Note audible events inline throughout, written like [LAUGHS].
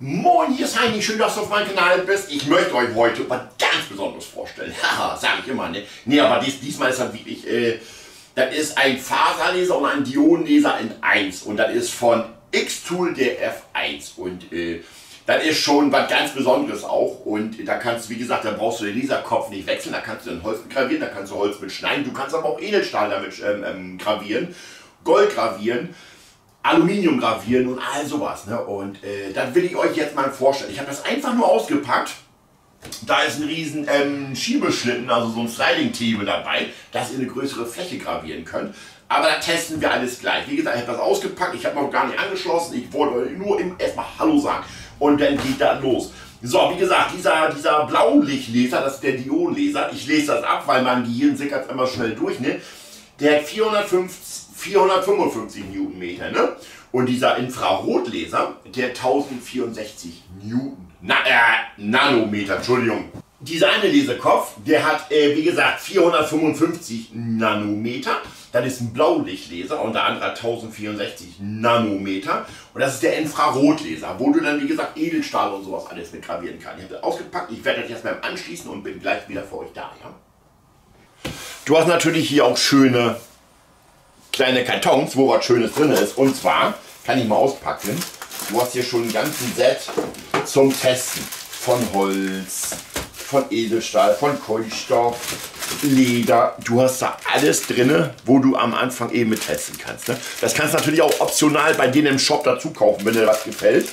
Moin, hier ist Heini, schön, dass du auf meinem Kanal bist. Ich möchte euch heute was ganz Besonderes vorstellen. [LAUGHS] Haha, sag ich immer, ne? Ne, aber dies, diesmal ist das wirklich, äh, das ist ein Faserleser und ein Dionenleser in 1. Und das ist von X-Tool der F1. Und äh, das ist schon was ganz Besonderes auch. Und da kannst du, wie gesagt, da brauchst du den Laserkopf nicht wechseln. Da kannst du den Holz mit gravieren, da kannst du Holz mit schneiden. Du kannst aber auch Edelstahl damit ähm, ähm, gravieren, Gold gravieren. Aluminium gravieren und all sowas. Ne? Und äh, das will ich euch jetzt mal vorstellen. Ich habe das einfach nur ausgepackt. Da ist ein riesen ähm, Schiebeschlitten, also so ein Sliding-Table dabei, dass ihr eine größere Fläche gravieren könnt. Aber da testen wir alles gleich. Wie gesagt, ich habe das ausgepackt, ich habe noch gar nicht angeschlossen. Ich wollte euch nur erstmal Hallo sagen. Und dann geht das los. So, wie gesagt, dieser, dieser Blaulichtlaser, das ist der Dionenlaser. Ich lese das ab, weil mein Gehirn sickert immer schnell durch. Ne? Der hat 450 455 Newtonmeter. Ne? Und dieser Infrarotlaser, der 1064 Newton, na, äh, Nanometer, Entschuldigung. Dieser eine Laserkopf, der hat, äh, wie gesagt, 455 Nanometer. Das ist ein Blaulichtlaser und der andere hat 1064 Nanometer. Und das ist der Infrarotlaser, wo du dann, wie gesagt, Edelstahl und sowas alles mit gravieren kannst. Ich habe das ausgepackt, ich werde das jetzt beim Anschließen und bin gleich wieder für euch da. Ja? Du hast natürlich hier auch schöne kleine Kartons, wo was Schönes drin ist. Und zwar, kann ich mal auspacken, du hast hier schon ein ganzen Set zum Testen. Von Holz, von Edelstahl, von Kunststoff, Leder. Du hast da alles drin, wo du am Anfang eben mit testen kannst. Ne? Das kannst du natürlich auch optional bei denen im Shop dazu kaufen, wenn dir was gefällt.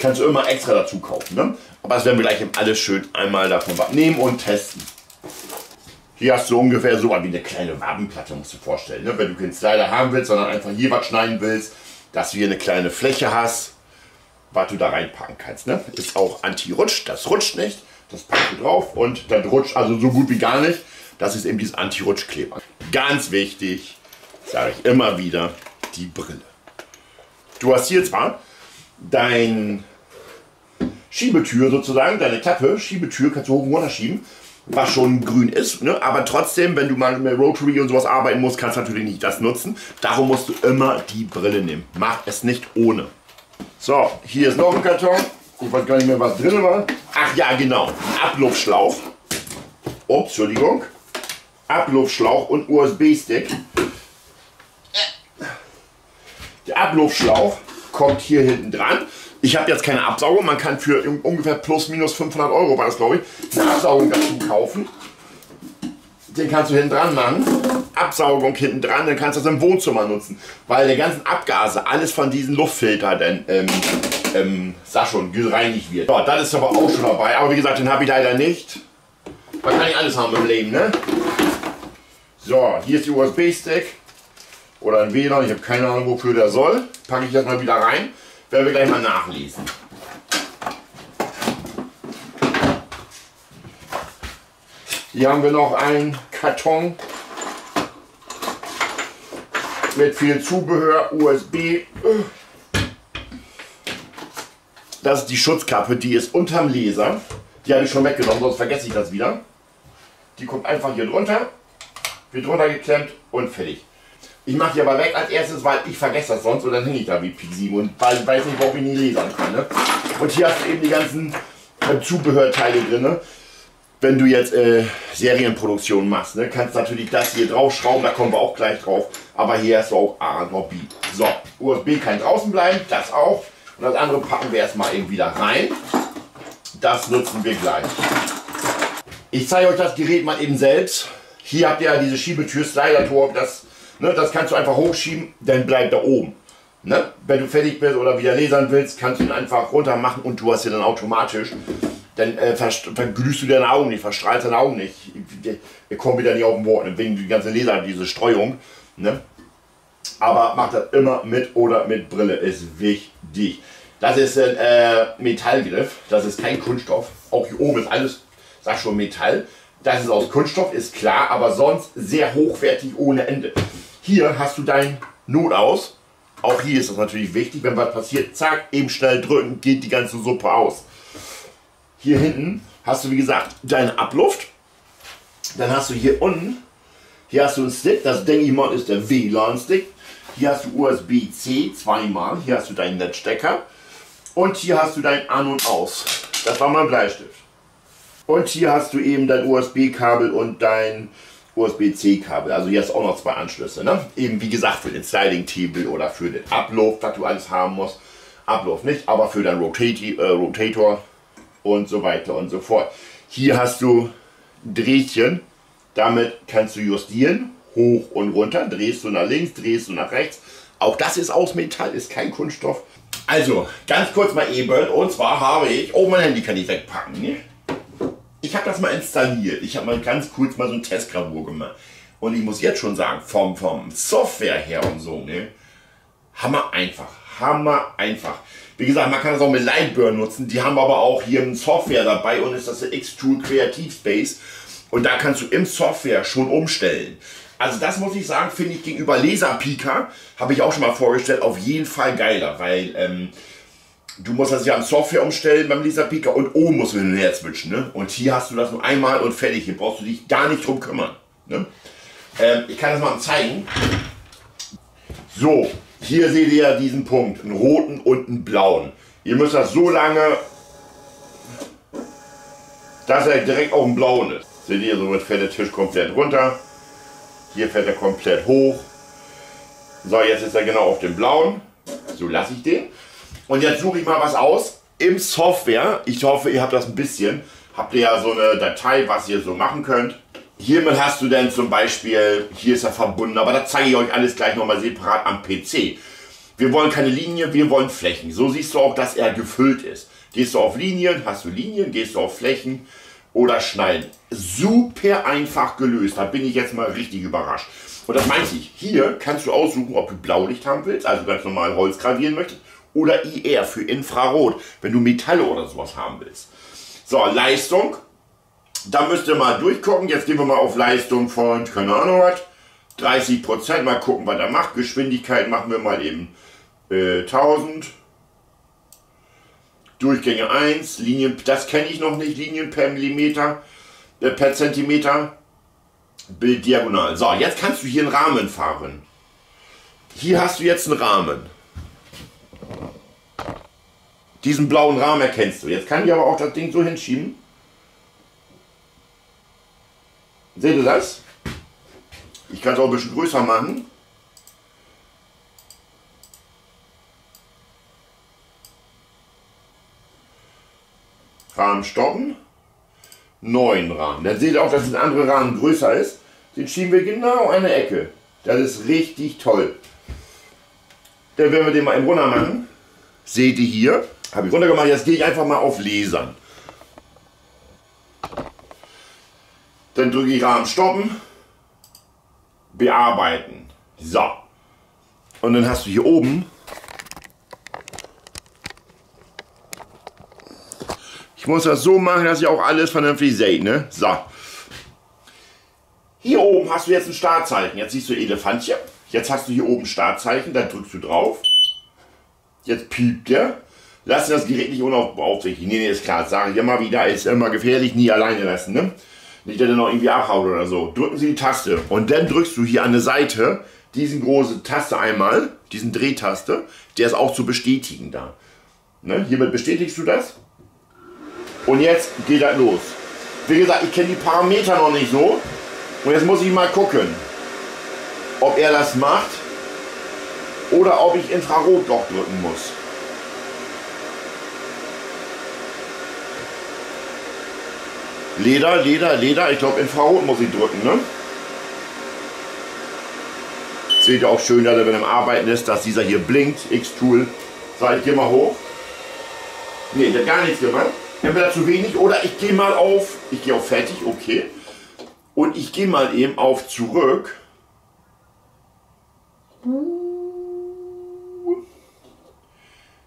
Kannst du immer extra dazu kaufen. Ne? Aber das werden wir gleich alles schön einmal davon nehmen und testen. Hier hast du ungefähr so wie eine kleine Wabenplatte, musst du dir vorstellen. Ne? Wenn du keinen Slider haben willst, sondern einfach hier was schneiden willst, dass du hier eine kleine Fläche hast, was du da reinpacken kannst. Ne? Ist auch anti-rutsch, das rutscht nicht. Das packst du drauf und dann rutscht also so gut wie gar nicht. Das ist eben dieses Anti-Rutsch-Kleber. Ganz wichtig, sage ich immer wieder, die Brille. Du hast hier zwar dein Schiebetür sozusagen, deine Klappe, Schiebetür kannst du hoch und runter schieben was schon grün ist. Ne? Aber trotzdem, wenn du mal mit Rotary und sowas arbeiten musst, kannst du natürlich nicht das nutzen. Darum musst du immer die Brille nehmen. Mach es nicht ohne. So, hier ist noch ein Karton. Ich weiß gar nicht mehr, was drin war. Ach ja, genau. Abluftschlauch. Oh, Entschuldigung. Abluftschlauch und USB-Stick. Der Abluftschlauch kommt hier hinten dran. Ich habe jetzt keine Absaugung. Man kann für ungefähr plus minus 500 Euro, war das glaube ich, eine Absaugung dazu kaufen. Den kannst du hinten dran machen. Absaugung hinten dran, dann kannst du das im Wohnzimmer nutzen. Weil die ganzen Abgase, alles von diesen Luftfiltern, dann, ähm, ähm, sag schon, gereinigt wird. So, das ist aber auch schon dabei. Aber wie gesagt, den habe ich leider nicht. Man kann nicht alles haben im Leben, ne? So, hier ist die USB-Stick. Oder ein WLAN, ich habe keine Ahnung, wofür der soll. Packe ich das mal wieder rein. Werden wir gleich mal nachlesen. Hier haben wir noch einen Karton mit viel Zubehör, USB. Das ist die Schutzkappe, die ist unterm Laser. Die habe ich schon weggenommen, sonst vergesse ich das wieder. Die kommt einfach hier drunter, wird drunter geklemmt und fertig. Ich mache die aber weg als erstes, weil ich vergesse das sonst und dann hänge ich da wie Pik 7 und weiß nicht, warum ich nie lasern kann. Ne? Und hier hast du eben die ganzen äh, Zubehörteile drin. Ne? Wenn du jetzt äh, Serienproduktion machst, ne, kannst du natürlich das hier draufschrauben, da kommen wir auch gleich drauf. Aber hier hast du auch A und B. So, USB kann draußen bleiben, das auch. Und das andere packen wir erstmal eben wieder rein. Das nutzen wir gleich. Ich zeige euch das Gerät mal eben selbst. Hier habt ihr ja diese Schiebetür Slider-Tor, das Ne, das kannst du einfach hochschieben, dann bleibt er oben. Ne? Wenn du fertig bist oder wieder lasern willst, kannst du ihn einfach runter machen und du hast ihn dann automatisch. Dann äh, verglühst du deine Augen nicht, verstrahlst deine Augen nicht. Wir kommen wieder nicht auf den Wort, ne? wegen die ganze Laser, diese Streuung. Ne? Aber mach das immer mit oder mit Brille, ist wichtig. Das ist ein äh, Metallgriff, das ist kein Kunststoff. Auch hier oben ist alles, sag schon Metall. Das ist aus Kunststoff, ist klar, aber sonst sehr hochwertig ohne Ende. Hier hast du dein Notaus. Auch hier ist es natürlich wichtig, wenn was passiert, zack, eben schnell drücken, geht die ganze Suppe aus. Hier hinten hast du, wie gesagt, deine Abluft. Dann hast du hier unten, hier hast du einen Stick, das denke ich mal ist der WLAN-Stick. Hier hast du USB-C zweimal, hier hast du deinen Netzstecker. Und hier hast du dein An und Aus. Das war mein Bleistift. Und hier hast du eben dein USB-Kabel und dein USB-C-Kabel. Also hier du auch noch zwei Anschlüsse. Ne? Eben wie gesagt für den Sliding-Table oder für den Ablauf, was du alles haben musst. Ablauf nicht, aber für deinen Rotati äh, Rotator und so weiter und so fort. Hier hast du Drehchen. Damit kannst du justieren, hoch und runter. Drehst du nach links, drehst du nach rechts. Auch das ist aus Metall, ist kein Kunststoff. Also, ganz kurz mal eben. Und zwar habe ich, oh mein Handy kann ich wegpacken. Ne? Ich habe das mal installiert. Ich habe mal ganz kurz mal so ein Testgravur gemacht. Und ich muss jetzt schon sagen, vom, vom Software her und so, ne? Hammer einfach. Hammer einfach. Wie gesagt, man kann das auch mit Lightburn nutzen. Die haben aber auch hier eine Software dabei und ist das der X-Tool Creative Space. Und da kannst du im Software schon umstellen. Also das muss ich sagen, finde ich gegenüber Laserpika, habe ich auch schon mal vorgestellt, auf jeden Fall geiler, weil ähm, du musst das ja am Software umstellen beim Laserpika und oben musst du hin und her. Ne? Und hier hast du das nur einmal und fertig. Hier brauchst du dich gar nicht drum kümmern. Ne? Ähm, ich kann das mal zeigen. So, hier seht ihr ja diesen Punkt, einen roten und einen blauen. Ihr müsst das so lange, dass er direkt auf dem blauen ist. Seht ihr, somit fährt der Tisch komplett runter. Hier fährt er komplett hoch. So, jetzt ist er genau auf dem blauen. So lasse ich den. Und jetzt suche ich mal was aus im Software. Ich hoffe, ihr habt das ein bisschen. Habt ihr ja so eine Datei, was ihr so machen könnt. Hiermit hast du dann zum Beispiel, hier ist er verbunden, aber das zeige ich euch alles gleich nochmal separat am PC. Wir wollen keine Linie, wir wollen Flächen. So siehst du auch, dass er gefüllt ist. Gehst du auf Linien, hast du Linien, gehst du auf Flächen, oder schneiden. Super einfach gelöst. Da bin ich jetzt mal richtig überrascht. Und das meinte ich. Hier kannst du aussuchen, ob du Blaulicht haben willst, also ganz normal Holz gravieren möchtest, oder IR für Infrarot, wenn du Metalle oder sowas haben willst. So, Leistung. Da müsst ihr mal durchgucken. Jetzt gehen wir mal auf Leistung von, keine Ahnung was, 30 Prozent. Mal gucken, was er macht. Geschwindigkeit machen wir mal eben äh, 1000. Durchgänge 1, Linien, das kenne ich noch nicht, Linien per Millimeter, äh, per Zentimeter, Bild diagonal. So, jetzt kannst du hier einen Rahmen fahren. Hier hast du jetzt einen Rahmen. Diesen blauen Rahmen erkennst du. Jetzt kann ich aber auch das Ding so hinschieben. Seht ihr das? Ich kann es auch ein bisschen größer machen. Rahmen stoppen, neuen Rahmen. Dann seht ihr auch, dass ein anderer Rahmen größer ist. Den schieben wir genau an der Ecke. Das ist richtig toll. Dann werden wir den mal im runter machen. Seht ihr hier, habe ich runtergemacht. Jetzt gehe ich einfach mal auf Lesern. Dann drücke ich Rahmen stoppen, bearbeiten. So. Und dann hast du hier oben Ich muss das so machen, dass ich auch alles vernünftig sehe, ne? So. Hier oben hast du jetzt ein Startzeichen. Jetzt siehst du Elefantchen. Jetzt hast du hier oben Startzeichen, da drückst du drauf. Jetzt piept der. Lass das Gerät nicht unaufsichtig. Nee, nee, ist klar. Sage ich immer wieder, ist immer gefährlich, nie alleine lassen, ne? Nicht, dass er noch irgendwie abhaut oder so. Drücken Sie die Taste. Und dann drückst du hier an der Seite diesen große Taste einmal, diesen Drehtaste. Der ist auch zu bestätigen da. Ne? Hiermit bestätigst du das. Und jetzt geht das los. Wie gesagt, ich kenne die Parameter noch nicht so. Und jetzt muss ich mal gucken, ob er das macht oder ob ich Infrarot doch drücken muss. Leder, Leder, Leder. Ich glaube, Infrarot muss ich drücken, ne? Seht ihr auch schön, dass er, wenn er Arbeiten ist, dass dieser hier blinkt. X-Tool. So, ich gehe mal hoch. Ne, der hat gar nichts gemacht. Entweder zu wenig oder ich gehe mal auf, ich gehe auf fertig, okay. Und ich gehe mal eben auf zurück.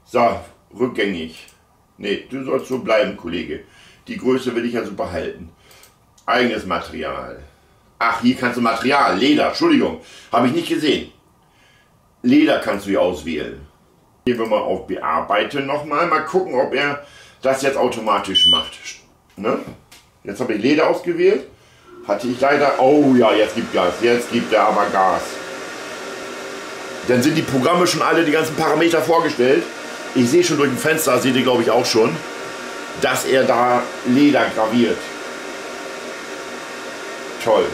So, rückgängig. Ne, du sollst so bleiben, Kollege. Die Größe will ich also behalten. Eigenes Material. Ach, hier kannst du Material, Leder, Entschuldigung, habe ich nicht gesehen. Leder kannst du hier auswählen. Gehen wir mal auf Bearbeiten nochmal. Mal gucken, ob er das jetzt automatisch macht. Ne? Jetzt habe ich Leder ausgewählt. Hatte ich leider... Oh ja, jetzt gibt Gas. Jetzt gibt er aber Gas. Dann sind die Programme schon alle die ganzen Parameter vorgestellt. Ich sehe schon durch ein Fenster, seht ihr glaube ich auch schon, dass er da Leder graviert. Toll.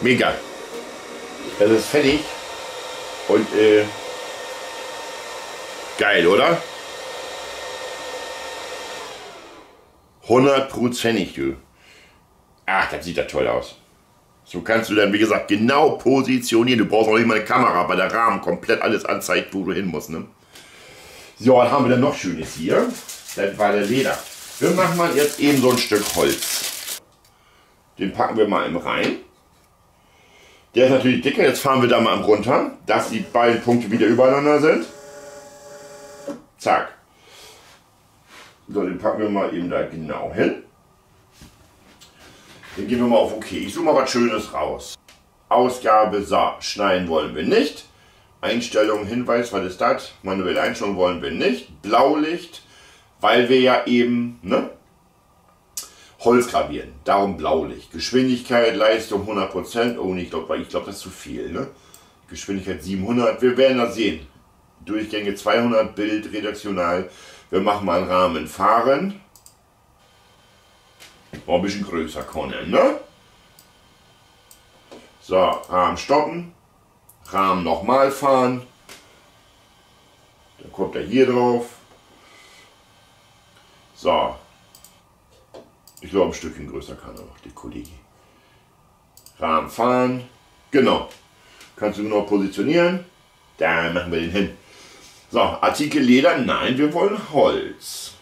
Mega. Das ist fertig. Und äh, geil, oder? 100 Prozent, du. Ach, das sieht ja toll aus. So kannst du dann, wie gesagt, genau positionieren. Du brauchst auch nicht mal eine Kamera, weil der Rahmen komplett alles anzeigt, wo du hin musst. Ne? So, was haben wir denn noch Schönes hier? Das war der Leder. Wir machen mal jetzt eben so ein Stück Holz. Den packen wir mal im rein. Der ist natürlich dicker. Jetzt fahren wir da mal runter, dass die beiden Punkte wieder übereinander sind. Zack. So, den packen wir mal eben da genau hin. Dann gehen wir mal auf OK. Ich suche mal was Schönes raus. Ausgabe, so, schneiden wollen wir nicht. Einstellungen, Hinweis, was ist das? Manuelle Einstellungen wollen wir nicht. Blaulicht, weil wir ja eben, ne? Holz gravieren, darum Blaulicht. Geschwindigkeit, Leistung 100%, oh ich glaube, ich glaube, das ist zu viel. Ne? Geschwindigkeit 700, wir werden das sehen. Durchgänge 200, Bild, redaktional. Wir machen mal einen Rahmen fahren. War ein bisschen größer können, ne? So, Rahmen stoppen. Rahmen nochmal fahren. Dann kommt er hier drauf. So, ich glaube, ein Stückchen größer kann er noch, die Kollege. Rahmen fahren. Genau. Kannst du genau positionieren. Da machen wir den hin. So, Artikel Leder. Nein, wir wollen Holz.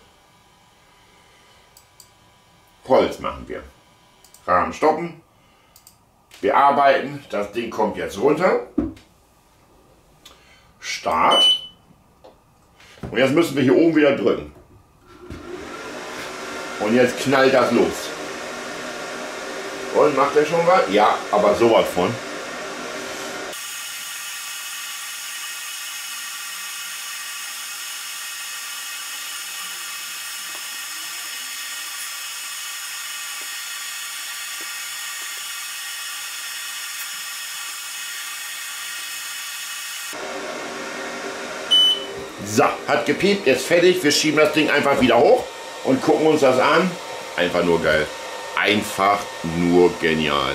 Holz machen wir. Rahmen stoppen. Bearbeiten. Das Ding kommt jetzt runter. Start. Und jetzt müssen wir hier oben wieder drücken. Und jetzt knallt das los. Und macht er schon was? Ja, aber sowas von. So, hat gepiept, ist fertig. Wir schieben das Ding einfach wieder hoch und gucken uns das an. Einfach nur geil. Einfach nur genial.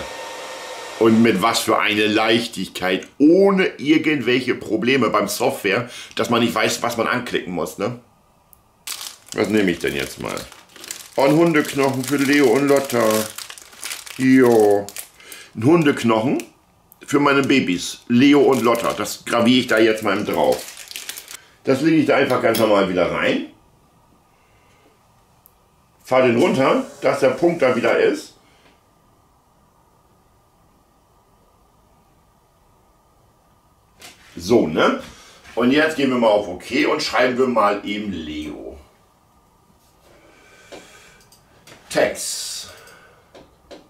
Und mit was für eine Leichtigkeit, ohne irgendwelche Probleme beim Software, dass man nicht weiß, was man anklicken muss. Ne? Was nehme ich denn jetzt mal? ein Hundeknochen für Leo und Lotta. Jo. Ein Hundeknochen für meine Babys, Leo und Lotta. Das graviere ich da jetzt mal drauf. Das lege ich da einfach ganz normal wieder rein fahre den runter, dass der Punkt da wieder ist. So, ne? Und jetzt gehen wir mal auf OK und schreiben wir mal eben Leo. Text.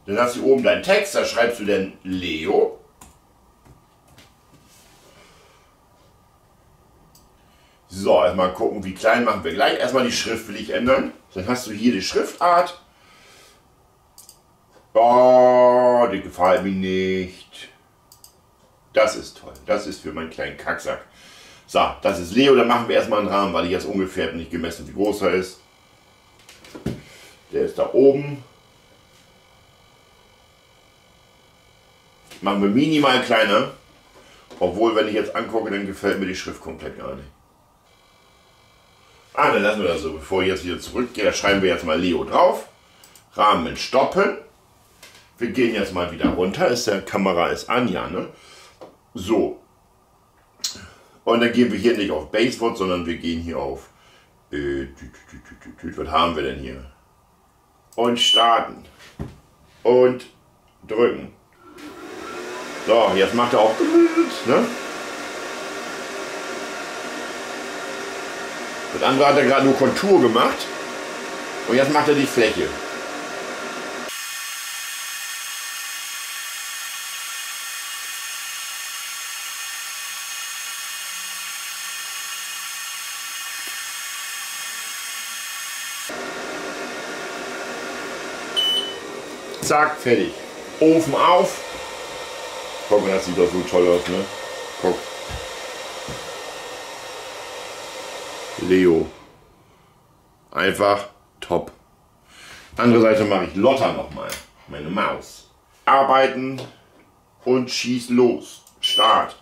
Dann hast du oben deinen Text, da schreibst du dann Leo. So, erstmal gucken, wie klein machen wir gleich. Erstmal die Schrift will ich ändern. Dann hast du hier die Schriftart. Oh, die gefällt mir nicht. Das ist toll. Das ist für meinen kleinen Kacksack. So, das ist Leo. Dann machen wir erstmal einen Rahmen, weil ich jetzt ungefähr nicht gemessen, wie groß er ist. Der ist da oben. Machen wir minimal kleiner. Obwohl, wenn ich jetzt angucke, dann gefällt mir die Schrift komplett gar nicht. Ah, dann lassen wir das so. Bevor ich jetzt wieder zurückgehe, schreiben wir jetzt mal Leo drauf. Rahmen stoppen. Wir gehen jetzt mal wieder runter. Ist der Kamera ist an, ja, ne? So. Und dann gehen wir hier nicht auf Baseboard, sondern wir gehen hier auf. Äh, was haben wir denn hier? Und starten. Und drücken. So, jetzt macht er auch. Ne? Das andere hat er gerade nur Kontur gemacht. Und jetzt macht er die Fläche. Zack, fertig. Ofen auf. Guck mal, das sieht doch so toll aus, ne? Guck. Leo. Einfach top. Andere Seite mache ich Lotta nochmal. Meine Maus. Arbeiten und schieß los. Start.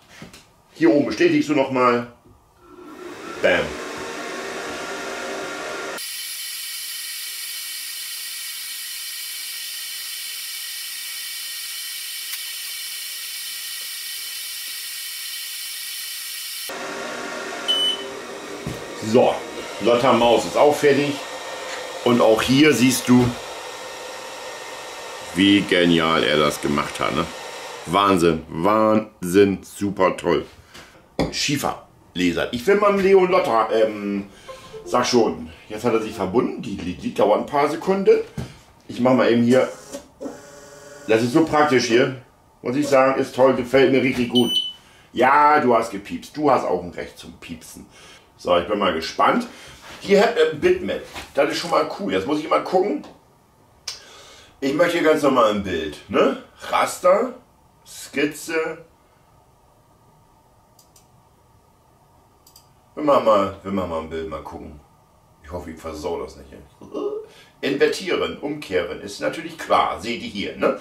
Hier oben bestätigst du nochmal. Bam. So, Lotta Maus ist auch fertig. Und auch hier siehst du, wie genial er das gemacht hat. Ne? Wahnsinn, Wahnsinn, super toll. Schieferleser. Ich will mal Leon Lotta, ähm, sag schon, jetzt hat er sich verbunden, die, die, die dauert ein paar Sekunden. Ich mach mal eben hier, das ist so praktisch hier, muss ich sagen, ist toll, gefällt mir richtig gut. Ja, du hast gepiepst, du hast auch ein Recht zum Piepsen. So, ich bin mal gespannt. Hier hat er ein Bitmap. Das ist schon mal cool. Jetzt muss ich mal gucken. Ich möchte ganz normal ein Bild. Ne? Raster, Skizze. Wir machen, mal, wir machen mal ein Bild, mal gucken. Ich hoffe, ich versau das nicht. [LAUGHS] Invertieren, umkehren, ist natürlich klar. Seht ihr hier. Ne?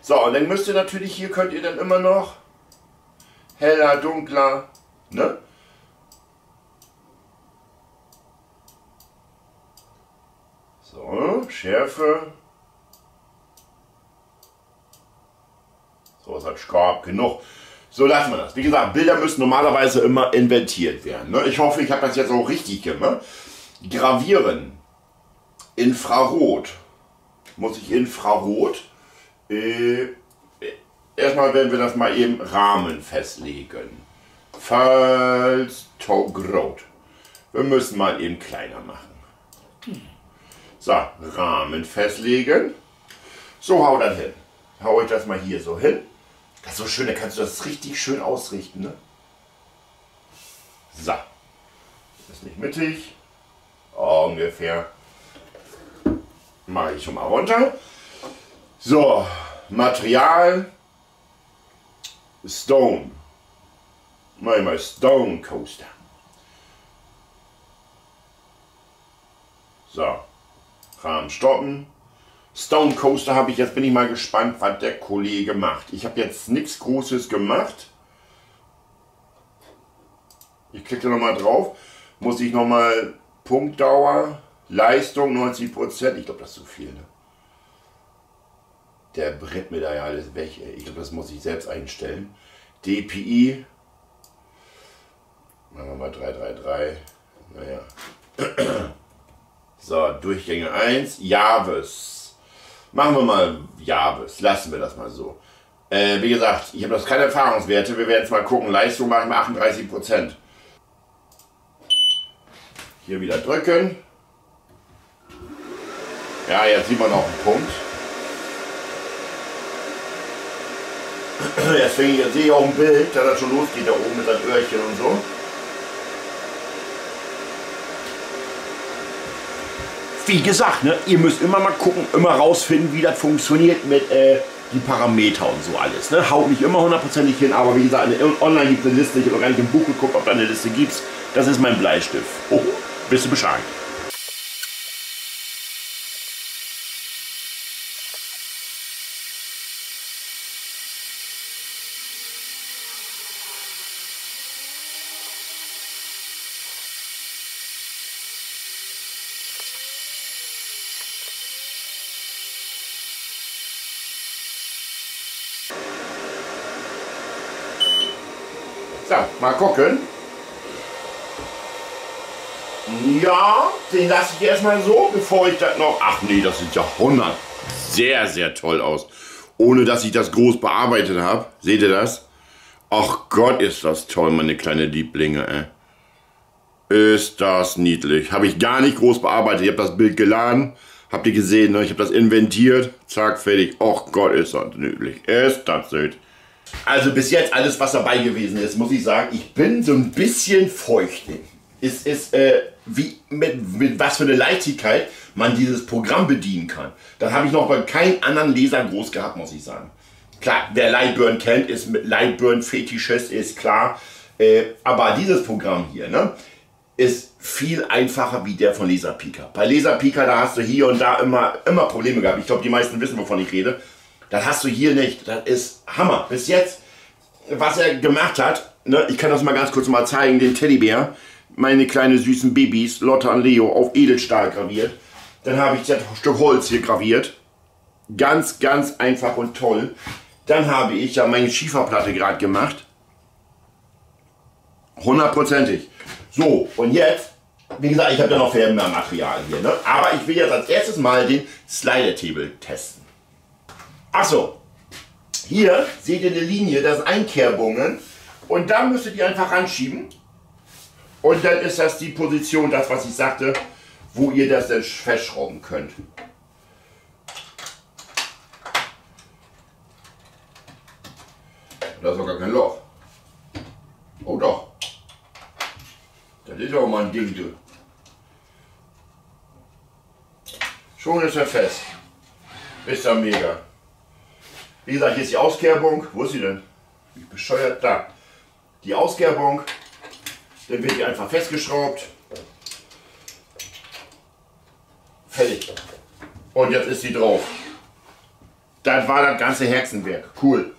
So, und dann müsst ihr natürlich, hier könnt ihr dann immer noch heller, dunkler. Ne? So, Schärfe. So, es hat Skorb genug. So lassen wir das. Wie gesagt, Bilder müssen normalerweise immer invertiert werden. Ne? Ich hoffe, ich habe das jetzt auch richtig gemacht. Gravieren. Infrarot. Muss ich Infrarot. Äh, erstmal werden wir das mal eben Rahmen festlegen. Falls Togrot. Wir müssen mal eben kleiner machen. So, Rahmen festlegen. So hau dann hin. Hau ich das mal hier so hin. Das ist so schön, da kannst du das richtig schön ausrichten. Ne? So. Ist nicht mittig. Ungefähr. Mache ich schon mal runter. So, Material. Stone. Mach ich mal Stone Coaster. So. Kram stoppen. Stone Coaster habe ich, jetzt bin ich mal gespannt, was der Kollege macht. Ich habe jetzt nichts Großes gemacht. Ich klicke nochmal drauf. Muss ich nochmal Punktdauer, Leistung 90%. Ich glaube, das ist zu viel. Ne? Der brennt mir da ja alles weg. Ey. Ich glaube, das muss ich selbst einstellen. DPI. Machen wir mal 333. Naja. [CLEARS THROAT] So, Durchgänge 1, Javes. Machen wir mal Javes, lassen wir das mal so. Äh, wie gesagt, ich habe das keine Erfahrungswerte, wir werden jetzt mal gucken. Leistung mache ich mal 38%. Hier wieder drücken. Ja, jetzt sieht man noch einen Punkt. [CLEARS THROAT] Jetzt, sehe ich auch ein Bild, da das schon losgeht da oben mit seinem Öhrchen und so. Wie gesagt, ne, ihr müsst immer mal gucken, immer rausfinden, wie das funktioniert mit äh, die Parameter und so alles. Ne? Haut nicht immer hundertprozentig hin, aber wie gesagt, online gibt es eine Liste. Ich habe gar nicht im Buch geguckt, ob da eine Liste gibt. Das ist mein Bleistift. Oh, bist du Bescheid. So, mal gucken. Ja, den lasse ich erstmal so, bevor ich das noch... Ach nee, das sieht ja 100 sehr, sehr toll aus. Ohne, dass ich das groß bearbeitet habe. Seht ihr das? Ach Gott, ist das toll, meine kleine Lieblinge, ey. Ist das niedlich. Habe ich gar nicht groß bearbeitet. Ich habe das Bild geladen. Habt ihr gesehen, ne? Ich habe das inventiert. Zack, fertig. Ach Gott, ist das niedlich. Ist das süß. Also bis jetzt alles, was dabei gewesen ist, muss ich sagen, ich bin so ein bisschen feucht. Es ist, äh, wie, mit, mit was für eine Leichtigkeit man dieses Programm bedienen kann. Das habe ich noch bei keinem anderen Leser groß gehabt, muss ich sagen. Klar, wer Lightburn kennt, ist mit Lightburn Fetischist, ist klar. Äh, aber dieses Programm hier, ne, ist viel einfacher wie der von Laserpika. Bei Laserpika, da hast du hier und da immer, immer Probleme gehabt. Ich glaube, die meisten wissen, wovon ich rede. Das hast du hier nicht. Das ist Hammer. Bis jetzt, was er gemacht hat, ne, ich kann das mal ganz kurz mal zeigen, den Teddybär, meine kleinen süßen Babys, Lotte und Leo, auf Edelstahl graviert. Dann habe ich das Stück Holz hier graviert. Ganz, ganz einfach und toll. Dann habe ich ja meine Schieferplatte gerade gemacht. Hundertprozentig. So, und jetzt, wie gesagt, ich habe ja noch viel mehr Material hier. Ne? Aber ich will jetzt als erstes mal den Slider-Table testen. Achso, hier seht ihr eine Linie, das ist Einkerbungen. Und da müsstet ihr einfach ranschieben. Und dann ist das die Position, das was ich sagte, wo ihr das dann festschrauben könnt. Da ist sogar kein Loch. Oh doch. Das ist auch mal ein Ding, du. Schon ist er fest. Ist ja mega. Wie gesagt, hier ist die Auskerbung. Wo ist sie denn? Wie bescheuert da. Die Auskerbung. Dann wird die einfach festgeschraubt. Fertig. Und jetzt ist sie drauf. Das war das ganze Hexenwerk. Cool.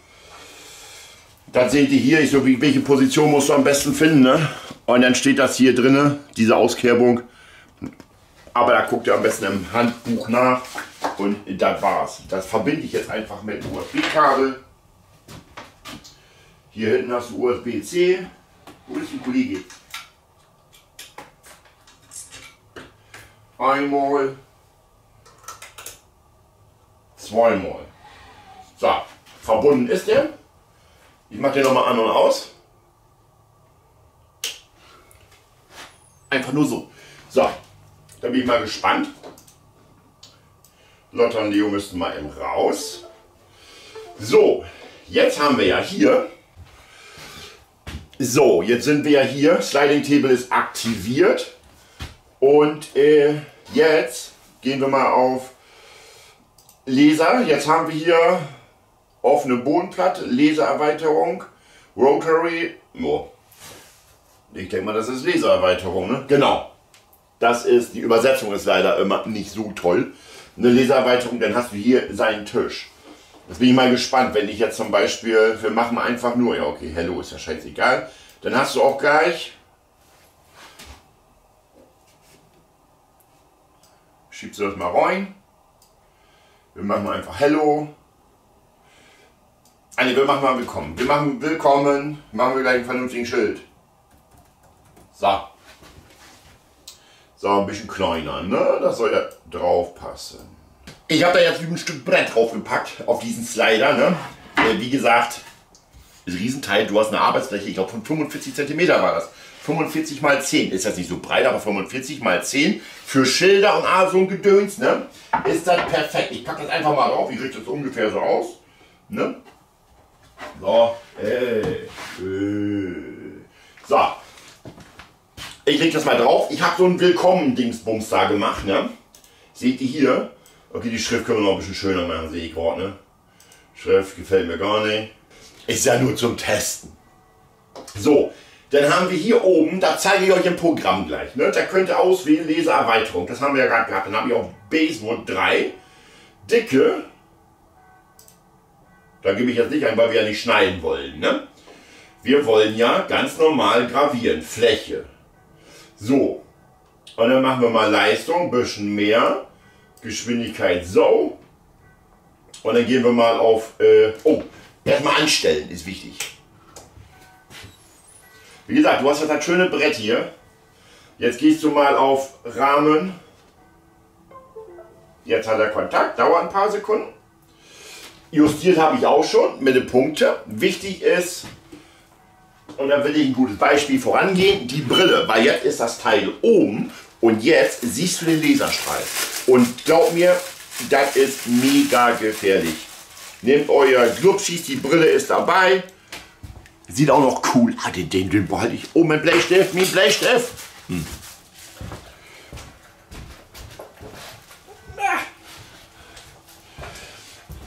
Dann seht ihr hier, ich so, welche Position musst du am besten finden. Ne? Und dann steht das hier drin, diese Auskerbung. Aber da guckt ihr am besten im Handbuch nach. Und das war's. Das verbinde ich jetzt einfach mit dem USB-Kabel. Hier hinten hast du USB-C. Wo ist die Kollege? Einmal. Zweimal. So, verbunden ist der. Ich mache den nochmal an und aus. Einfach nur so. So, dann bin ich mal gespannt. Lotta und Leo müssten mal eben raus. So, jetzt haben wir ja hier. So, jetzt sind wir ja hier. Sliding Table ist aktiviert. Und äh, jetzt gehen wir mal auf Laser. Jetzt haben wir hier offene Bodenplatte, Lasererweiterung, Rotary. Oh. Ich denke mal, das ist Lasererweiterung, ne? Genau. Das ist, die Übersetzung ist leider immer nicht so toll. Eine Lasererweiterung, dann hast du hier seinen Tisch. Jetzt bin ich mal gespannt, wenn ich jetzt zum Beispiel, wir machen einfach nur, ja okay, Hello ist ja scheißegal. Dann hast du auch gleich, schiebst du das mal rein. Wir machen einfach Hello. Ah, wir machen mal Willkommen. Wir machen Willkommen, machen wir gleich einen vernünftigen Schild. So. So, ein bisschen kleiner, ne? Das soll ja drauf passen. Ich habe da jetzt ein Stück Brett draufgepackt auf diesen Slider, ne? Äh, wie gesagt, ein Riesenteil. Du hast eine Arbeitsfläche, ich glaube von 45 cm war das. 45 mal 10. Ist jetzt nicht so breit, aber 45 mal 10 für Schilder und ah, so ein Gedöns, ne? Ist das perfekt. Ich packe das einfach mal drauf. Wie sieht das ungefähr so aus? Ne? So, äh, äh. So. Ich leg das mal drauf. Ich habe so ein Willkommen-Dingsbums da gemacht, ne? Seht ihr hier? Okay, die Schrift können wir noch ein bisschen schöner machen, sehe ich gerade, ne? Schrift gefällt mir gar nicht. Ist ja nur zum Testen. So, dann haben wir hier oben, da zeige ich euch ein Programm gleich. Ne? Da könnt ihr auswählen, Leseerweiterung. Das haben wir ja gerade gehabt. Dann habe ich auch Basewood 3. Dicke. Da gebe ich jetzt nicht ein, weil wir ja nicht schneiden wollen. Ne? Wir wollen ja ganz normal gravieren. Fläche. So. Und dann machen wir mal Leistung, ein bisschen mehr. Geschwindigkeit so. Und dann gehen wir mal auf, äh, oh, erstmal anstellen ist wichtig. Wie gesagt, du hast das schöne Brett hier. Jetzt gehst du mal auf Rahmen. Jetzt hat er Kontakt, dauert ein paar Sekunden. Justiert habe ich auch schon mit den Punkten. Wichtig ist, und dann will ich ein gutes Beispiel vorangehen. Die Brille, weil jetzt ist das Teil oben und jetzt siehst du den Laserstrahl. Und glaub mir, das ist mega gefährlich. Nehmt euer Glubschis, die Brille ist dabei. Sieht auch noch cool. Ah, den, den, den behalte ich. Oh, mein Bleistift, mein Bleistift. Hm.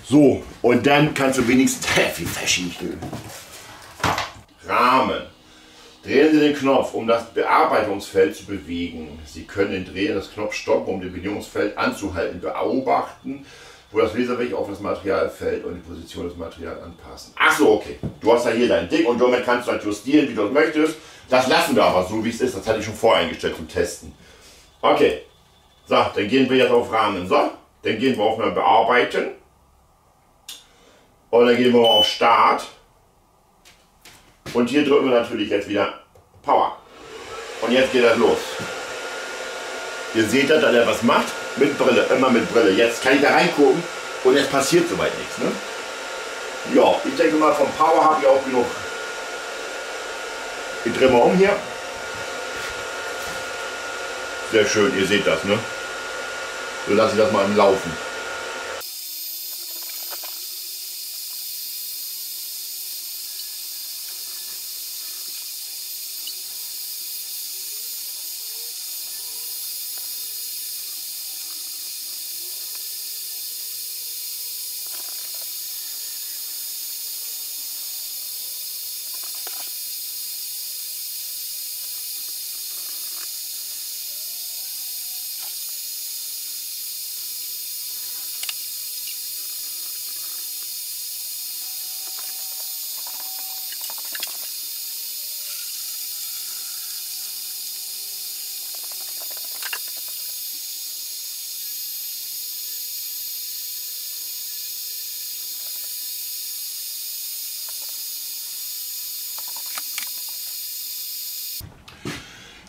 So, und dann kannst du wenigstens [LAUGHS] Heavy verschießen. Rahmen. Drehen Sie den Knopf, um das Bearbeitungsfeld zu bewegen. Sie können den Drehen des Knopfs stoppen, um das Bewegungsfeld anzuhalten. Beobachten, wo das Laserweg auf das Material fällt und die Position des Materials anpassen. Ach so, okay. Du hast ja hier dein Ding und damit kannst du halt justieren, wie du es möchtest. Das lassen wir aber so, wie es ist. Das hatte ich schon voreingestellt zum Testen. Okay. So, dann gehen wir jetzt auf Rahmen. So, dann gehen wir auf Bearbeiten. Und dann gehen wir auf Start. Und hier drücken wir natürlich jetzt wieder Power. Und jetzt geht das los. Ihr seht, dass er was macht. Mit Brille, immer mit Brille. Jetzt kann ich da reingucken und es passiert soweit nichts. Ne? Ja, ich denke mal, vom Power habe ich auch genug. Ich drehe mal um hier. Sehr schön, ihr seht das, ne? So lasse ich das mal im Laufen.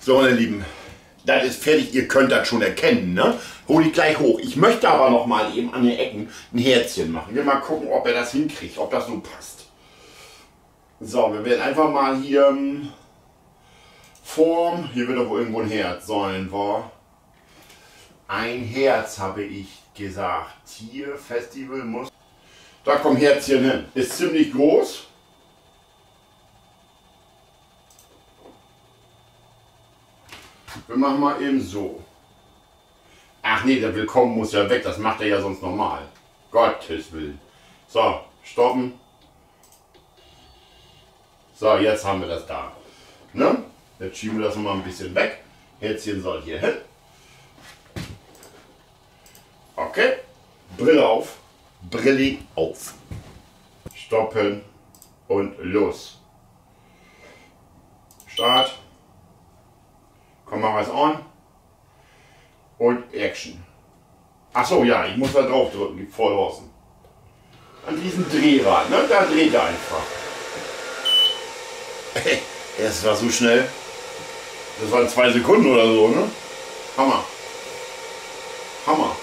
So, meine Lieben, das ist fertig. Ihr könnt das schon erkennen, ne? Hol ich gleich hoch. Ich möchte aber noch mal eben an den Ecken ein Herzchen machen. Wir mal gucken, ob er das hinkriegt, ob das so passt. So, wir werden einfach mal hier ähm, Form. Hier wird doch wohl irgendwo ein Herz sein, war. Ein Herz habe ich gesagt. Hier, Festival muss. Da kommt Herzchen hin. Ist ziemlich groß. Wir machen mal eben so. Ach nee, der Willkommen muss ja weg. Das macht er ja sonst normal. Gottes Willen. So, stoppen. So, jetzt haben wir das da. Ne? Jetzt schieben wir das nochmal ein bisschen weg. Herzchen soll hier hin. Okay. Brille auf. Brille auf. Stoppen und los. Start. Komm mal was on. Und Action. Achso, ja, ich muss da drauf drücken, voll draußen. An diesem Drehrad, ne? Da dreht er einfach. Es war so schnell. Das waren zwei Sekunden oder so, ne? Hammer. Hammer.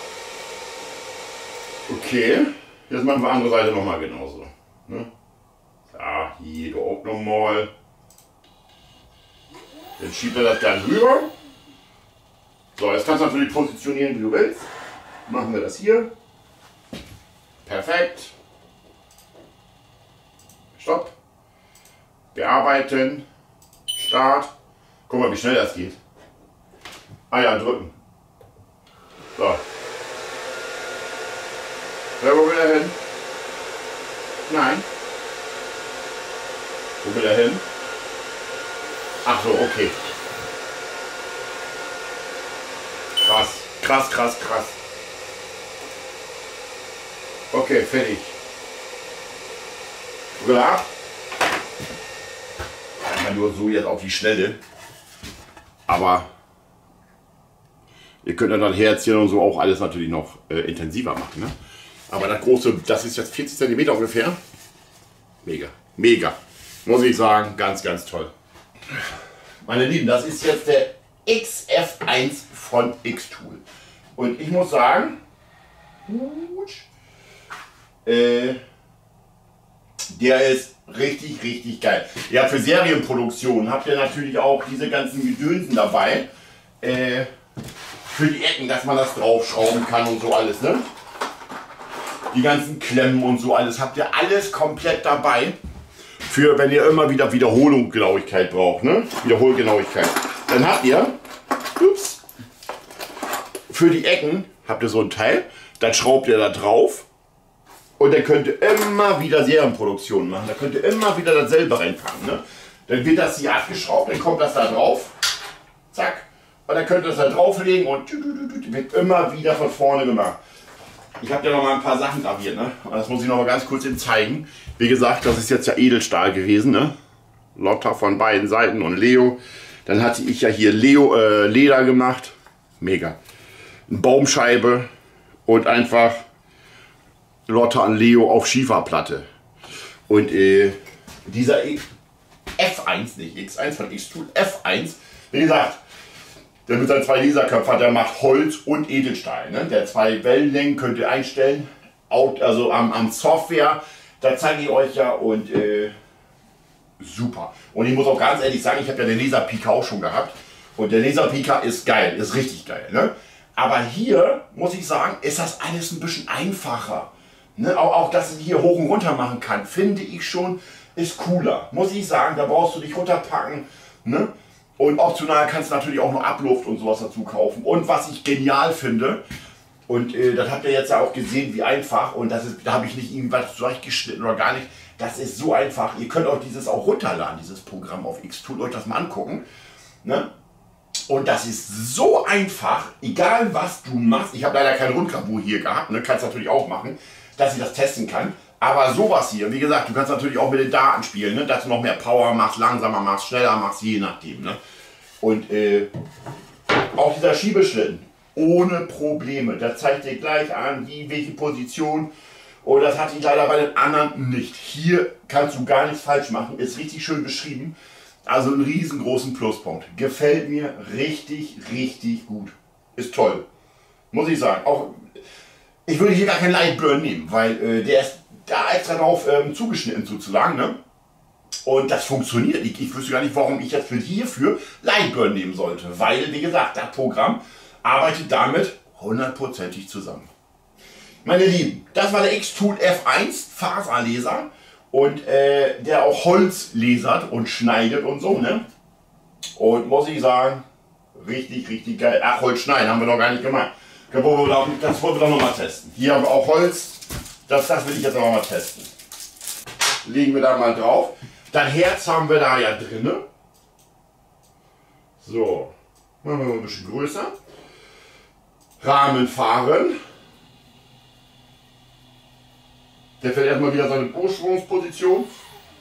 Okay. Jetzt machen wir andere Seite nochmal genauso. Ne? Ja, hier auch nochmal. Jetzt schiebt er das Ganze rüber. So, jetzt kannst du natürlich positionieren, wie du willst. Machen wir das hier. Perfekt. Stopp. Bearbeiten. Start. Guck mal, wie schnell das geht. Ah ja, drücken. So. Ja, wo will er hin? Nein. Wo will er hin? Ach so, okay. Krass, krass, krass, krass. Okay, fertig. Ab. Einmal nur so jetzt auf die Schnelle. Aber ihr könnt dann Herzchen und so auch alles natürlich noch äh, intensiver machen. Ne? Aber das große, das ist jetzt 40 cm ungefähr. Mega, mega. Muss ich sagen, ganz, ganz toll. Meine Lieben, das ist jetzt der XF1 von X-Tool. Und ich muss sagen, äh, der ist richtig, richtig geil. Ja, für Serienproduktion habt ihr natürlich auch diese ganzen Gedönsen dabei. Äh, für die Ecken, dass man das draufschrauben kann und so alles, ne? Die ganzen Klemmen und so alles habt ihr alles komplett dabei für wenn ihr immer wieder Wiederholungsgenauigkeit braucht, ne? Wiederholgenauigkeit. Dann habt ihr, ups, für die Ecken habt ihr so ein Teil, dann schraubt ihr da drauf Und der könnte immer wieder Serienproduktion machen. Der könnte immer wieder dasselbe reinpacken. Ne? Dann wird das hier abgeschraubt, dann kommt das da drauf. Zack. Und dann könnt ihr das da drauflegen und wird immer wieder von vorne gemacht. Ich habe ja noch mal ein paar Sachen graviert, ne? Und das muss ich noch mal ganz kurz eben zeigen. Wie gesagt, das ist jetzt ja Edelstahl gewesen, ne? Lotta von beiden Seiten und Leo. Dann hatte ich ja hier Leo äh, Leder gemacht. Mega. Eine Baumscheibe und einfach Lotta und Leo auf Schieferplatte. Und äh, dieser e F1, nicht X1 von X-Tool, F1, wie gesagt, der mit seinen zwei Laserköpfen der macht Holz und Edelstahl. Ne? Der zwei Wellenlängen könnt ihr einstellen, also am, am Software, da zeige ich euch ja und äh, super. Und ich muss auch ganz ehrlich sagen, ich habe ja den Laserpika auch schon gehabt und der Laserpika ist geil, ist richtig geil. Ne? Aber hier, muss ich sagen, ist das alles ein bisschen einfacher. Ne? Auch, auch, dass ich hier hoch und runter machen kann, finde ich schon, ist cooler. Muss ich sagen, da brauchst du dich runterpacken. Ne? Und optional kannst du natürlich auch noch Abluft und sowas dazu kaufen. Und was ich genial finde, und äh, das habt ihr jetzt ja auch gesehen, wie einfach, und das ist, da habe ich nicht irgendwas zurechtgeschnitten oder gar nicht. Das ist so einfach. Ihr könnt euch dieses auch runterladen, dieses Programm auf Xtool, euch das mal angucken. Ne? Und das ist so einfach, egal was du machst. Ich habe leider kein Rundkabur hier gehabt, ne? kannst natürlich auch machen, dass ich das testen kann. Aber sowas hier, wie gesagt, du kannst natürlich auch mit den Daten spielen, ne? dass du noch mehr Power machst, langsamer machst, schneller machst, je nachdem. Ne? Und äh, auch dieser Schiebeschlitten, ohne Probleme. Da zeigt dir gleich an, wie, welche Position. Und das hatte ich leider bei den anderen nicht. Hier kannst du gar nichts falsch machen. Ist richtig schön beschrieben. Also einen riesengroßen Pluspunkt. Gefällt mir richtig, richtig gut. Ist toll. Muss ich sagen. Auch ich würde hier gar keinen Lightburn nehmen, weil äh, der ist da extra drauf ähm, zugeschnitten sozusagen. Ne? Und das funktioniert. Ich, ich wüsste gar nicht, warum ich jetzt für hierfür Lightburn nehmen sollte. Weil, wie gesagt, das Programm arbeitet damit hundertprozentig zusammen. Meine Lieben, das war der X-Tool F1 Faserleser und äh, der auch Holz lasert und schneidet und so, ne? Und muss ich sagen, richtig, richtig geil. Ach, Holz schneiden haben wir noch gar nicht gemacht. Das wollen wir doch noch mal testen. Hier haben wir auch Holz, das, das will ich jetzt aber mal testen. Legen wir da mal drauf. Das Herz haben wir da ja drin. So, machen wir mal ein bisschen größer. Rahmen fahren. Der fällt erstmal wieder seine Ursprungsposition.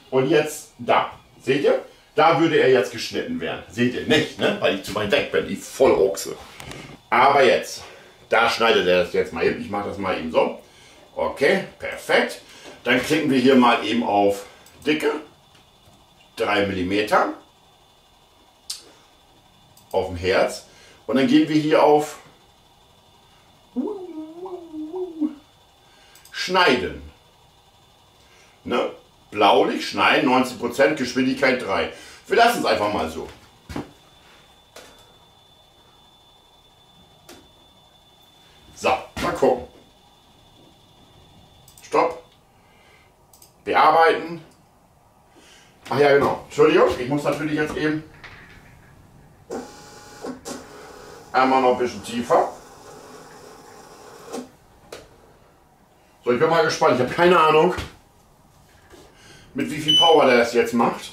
Und jetzt da. Seht ihr? Da würde er jetzt geschnitten werden. Seht ihr nicht, ne? weil ich zu weit weg bin. Die Vollruchse. Aber jetzt, da schneidet er das jetzt mal hin. Ich mache das mal eben so. Okay, perfekt. Dann klicken wir hier mal eben auf Dicke, 3 mm, auf dem Herz. Und dann gehen wir hier auf Schneiden. Ne? Blaulicht, schneiden, 90%, Geschwindigkeit 3. Wir lassen es einfach mal. So, mal gucken. Stopp. Bearbeiten. Ach ja, genau. Entschuldigung, ich muss natürlich jetzt eben einmal noch ein bisschen tiefer. So, ich bin mal gespannt. Ich habe keine Ahnung, mit wie viel Power der das jetzt macht.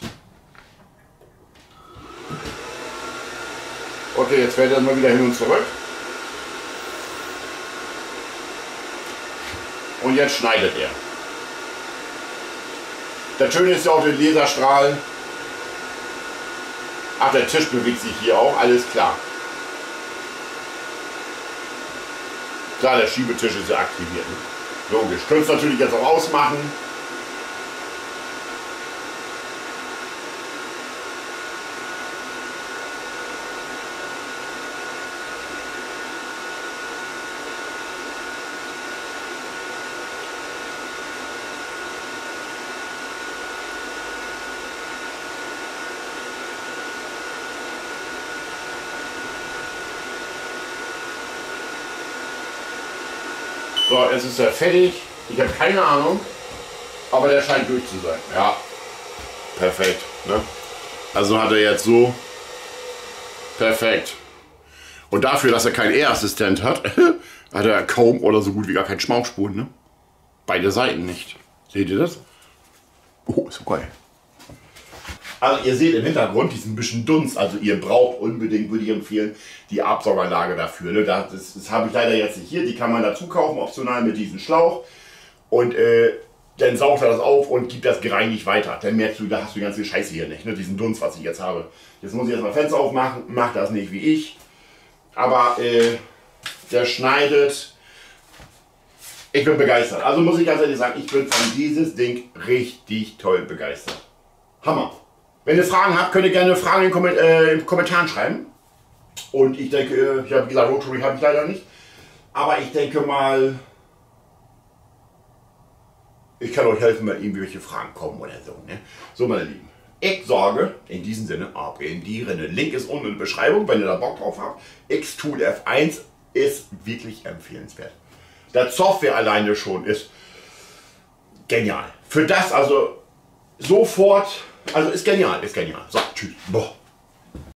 Okay, jetzt fährt er mal wieder hin und zurück. Und jetzt schneidet er. Das Schöne ist ja auch der Laserstrahl. Ach, der Tisch bewegt sich hier auch, alles klar. Klar, der Schiebetisch ist ja aktiviert. Ne? Logisch. Könnt es natürlich jetzt auch ausmachen. So, jetzt ist er fertig. Ich habe keine Ahnung, aber der scheint durch zu sein. Ja, perfekt. Ne? Also hat er jetzt so perfekt. Und dafür, dass er keinen E-Assistent hat, [LAUGHS] hat er kaum oder so gut wie gar keinen Schmauchspuren. Ne? beide Seiten nicht. Seht ihr das? Oh, ist so geil. Also ihr seht im Hintergrund diesen bisschen Dunst. Also ihr braucht unbedingt, würde ich empfehlen, die Absauganlage dafür. Ne? Das, das, das habe ich leider jetzt nicht hier. Die kann man dazu kaufen, optional mit diesem Schlauch. Und äh, dann saugt er das auf und gibt das gereinigt weiter. Dann merkst du, da hast du die ganze Scheiße hier nicht, ne? diesen Dunst, was ich jetzt habe. Jetzt muss ich erstmal Fenster aufmachen, macht das nicht wie ich. Aber äh, der schneidet. Ich bin begeistert. Also muss ich ganz ehrlich sagen, ich bin von dieses Ding richtig toll begeistert. Hammer. Wenn ihr Fragen habt, könnt ihr gerne Fragen in den Komment äh, Kommentaren schreiben. Und ich denke, äh, ich habe gesagt, Rotary habe ich leider nicht. Aber ich denke mal, ich kann euch helfen, wenn irgendwelche Fragen kommen oder so. Ne? So, meine Lieben. Ich sage in diesem Sinne abonnieren. Link ist unten in der Beschreibung, wenn ihr da Bock drauf habt. X-Tool F1 ist wirklich empfehlenswert. Das Software alleine schon ist genial. Für das also sofort, also ist genial, ist genial. So, tschüss. Boah.